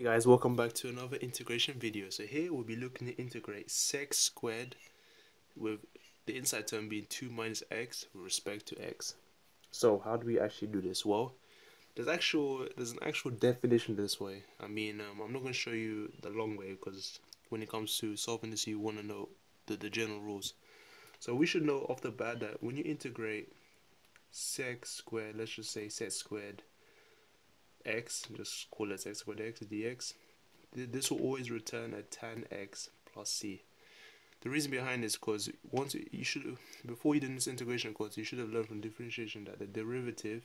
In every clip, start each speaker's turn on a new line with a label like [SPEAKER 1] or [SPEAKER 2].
[SPEAKER 1] Hey guys, welcome back to another integration video. So here we'll be looking to integrate sec squared with the inside term being 2 minus x with respect to x. So how do we actually do this? Well, there's actual there's an actual definition this way. I mean, um, I'm not going to show you the long way because when it comes to solving this, you want to know the, the general rules. So we should know off the bat that when you integrate sec squared, let's just say sec squared x, just call it sec squared x dx, this will always return a tan x plus c. The reason behind this because once you should before you did this integration course you should have learned from differentiation that the derivative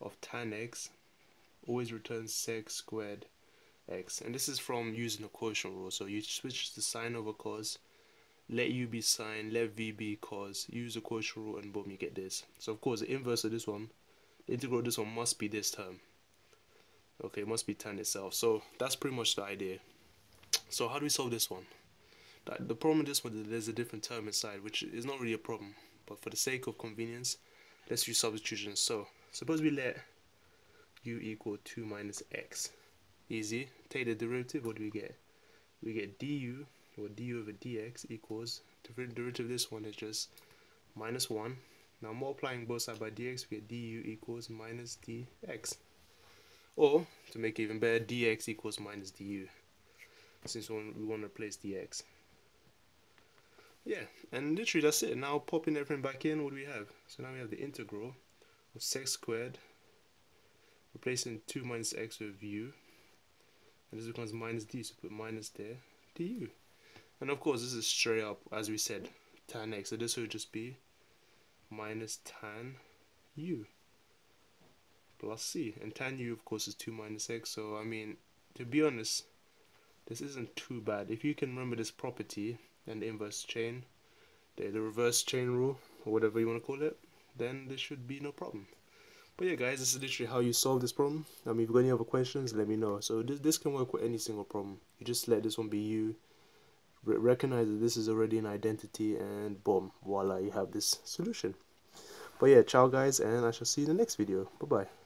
[SPEAKER 1] of tan x always returns sec squared x. And this is from using the quotient rule. So you switch the sign over cos let u be sine let v be cos. Use the quotient rule and boom you get this. So of course the inverse of this one integral of this one must be this term okay it must be tan itself. So that's pretty much the idea. So how do we solve this one? The problem with this one is there's a different term inside which is not really a problem. But for the sake of convenience let's use substitution so suppose we let u equal 2 minus x. Easy. Take the derivative. What do we get? We get du or du over dx equals the derivative of this one is just minus 1 now multiplying both sides by dx we get du equals minus dx or, to make it even better, dx equals minus du. Since we want to replace dx. Yeah, and literally that's it. Now popping everything back in, what do we have? So now we have the integral of sec squared, replacing 2 minus x with u. And this becomes minus d, so put minus there, du. And of course, this is straight up, as we said, tan x. So this would just be minus tan u plus c. And tan u, of course, is 2 minus x. So, I mean, to be honest, this isn't too bad. If you can remember this property and the inverse chain, the, the reverse chain rule, or whatever u want to call it, then there should be no problem. But yeah, guys, this is literally how you solve this problem. I mean, if you've got any other questions, let me know. So this, this can work with any single problem. You just let this one be you. Re recognize that this is already an identity, and boom, voila, you have this solution. But yeah, ciao guys, and I shall see you in the next video. Bye-bye.